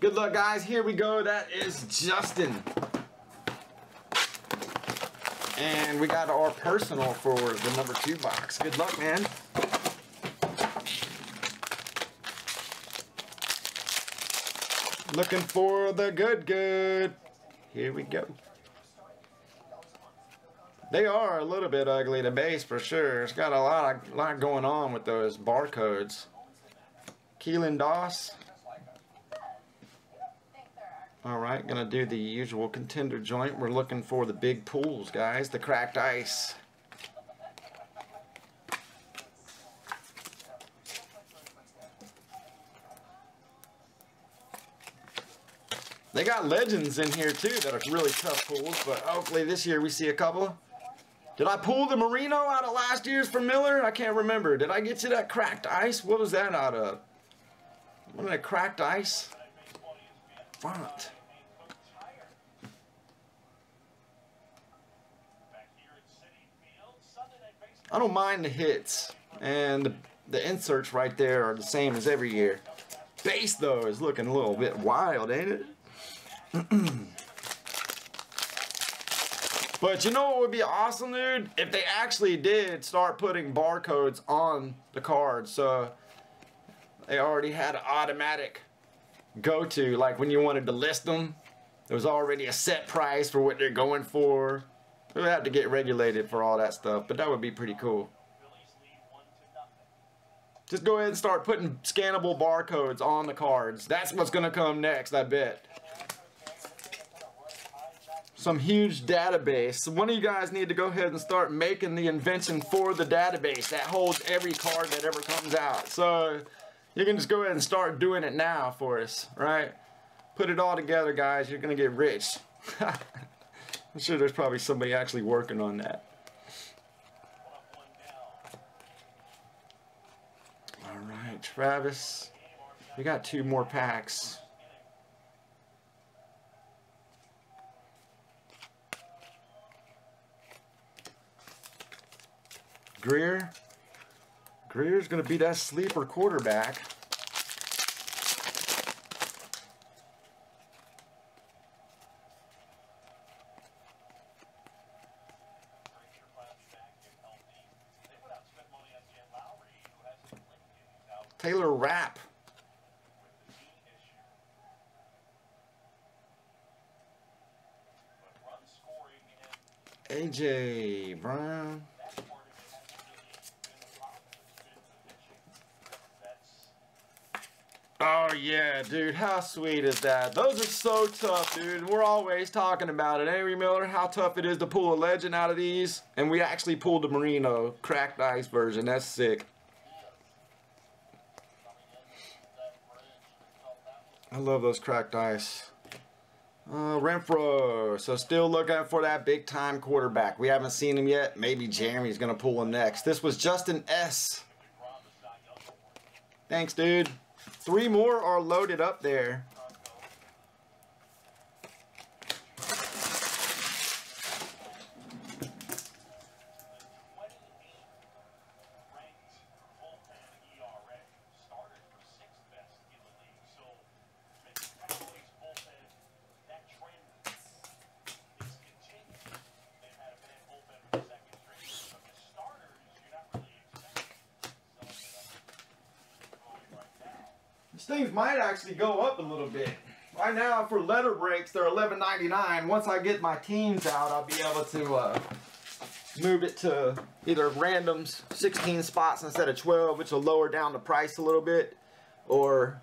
Good luck, guys. Here we go. That is Justin. And we got our personal for the number two box. Good luck, man. Looking for the good good. Here we go. They are a little bit ugly to base for sure. It's got a lot of lot going on with those barcodes. Keelan Doss. Alright, gonna do the usual contender joint. We're looking for the big pools, guys. The cracked ice. They got legends in here too that are really tough pools, but hopefully this year we see a couple. Did I pull the Marino out of last year's for Miller? I can't remember. Did I get you that cracked ice? What was that out of? What that cracked ice? I don't mind the hits. And the, the inserts right there are the same as every year. Base, though, is looking a little bit wild, ain't it? but you know what would be awesome, dude? If they actually did start putting barcodes on the cards. So they already had an automatic go-to. Like when you wanted to list them, there was already a set price for what they're going for. We would have to get regulated for all that stuff, but that would be pretty cool. Just go ahead and start putting scannable barcodes on the cards. That's what's going to come next, I bet. Some huge database. One of you guys need to go ahead and start making the invention for the database that holds every card that ever comes out. So you can just go ahead and start doing it now for us, right? Put it all together, guys. You're going to get rich. I'm sure there's probably somebody actually working on that. Alright, Travis. We got two more packs. Grier. Grier's going to be that sleeper quarterback. Taylor Rapp. AJ Brown. Oh yeah, dude, how sweet is that? Those are so tough, dude. We're always talking about it, Avery Miller, how tough it is to pull a legend out of these. And we actually pulled the Marino cracked ice version. That's sick. I love those cracked ice. Uh, Renfrow. So still looking for that big time quarterback. We haven't seen him yet. Maybe Jeremy's going to pull him next. This was Justin S. Thanks, dude. Three more are loaded up there. Things might actually go up a little bit. Right now, for letter breaks, they're $11.99. Once I get my teams out, I'll be able to uh, move it to either randoms, 16 spots instead of 12, which will lower down the price a little bit, or